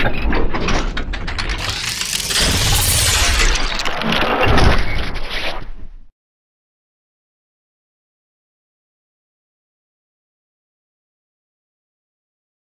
Gracias.